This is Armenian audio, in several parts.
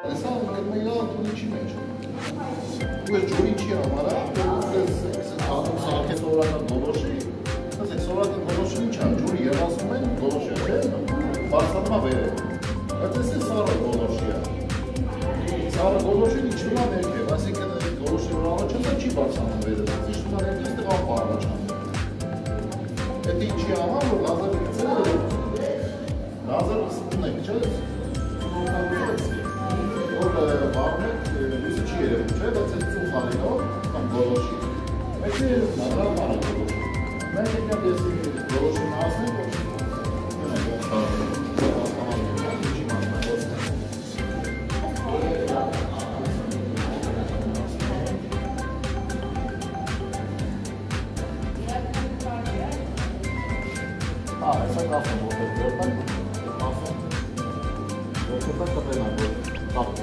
Է իրար տունի մեջ։ Ու է ջուրի չի համարա, ես ես հանում սարքես օրական դոլոշի, ես այս օրական դոլոշի ինչ է, ջուրի երասում են դոլոշի, չէ՞։ Բարձրացումա վերը։ Բայց ես է սարը դոլոշի է։ Սարը դոլոշին իջնում է ներքև, այսինքն դոլոշի վրա առաջանա չի բարձրանում վերը, իջնում է ներքև, դղա առաջանում։ Դա ինչի համար որ լազերը գծերը լազերը սկսում է, չէ՞։ 好的油放锅炉去，还是马上放了锅炉，那现在就是锅炉拿水果去，就那，啊，三个红萝卜，一个半，一个半红，一个半个白萝卜，把菠。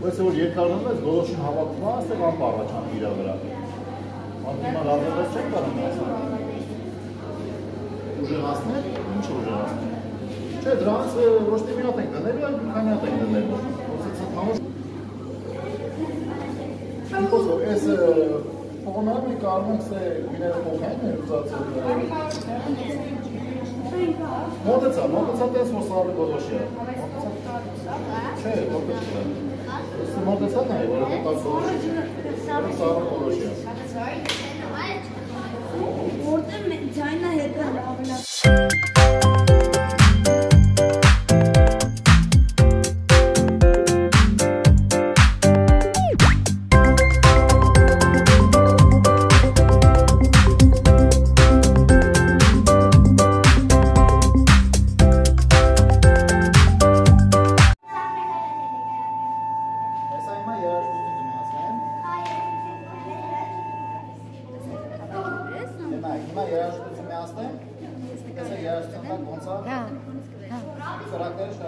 Բայց որ երկարնում ես գոլոշին հավաքվում է, այստեղ ամպ առաջանում իր վրա։ Անդիմա լազերս չեն կարող հասնել։ Ուժեղացնել, ինչ ուժեղացնել։ Չէ, դրանց ոչ թե մի հատ ենք դնել, այլ քանի հատ ենք դնել։ Ոսից համոս Ինչպես որ այս փողոնարը կարող ենք սե գիները փոխային է ուզածել։ Մոտեցա, մոտեցա տես որ սարը գոլոշի է։ Չէ, մոտեցա։ Ես մոտեցա Можно садить? Можно садить. Има ярашното си място. Те са ярашното на конца. Да. Характер ще...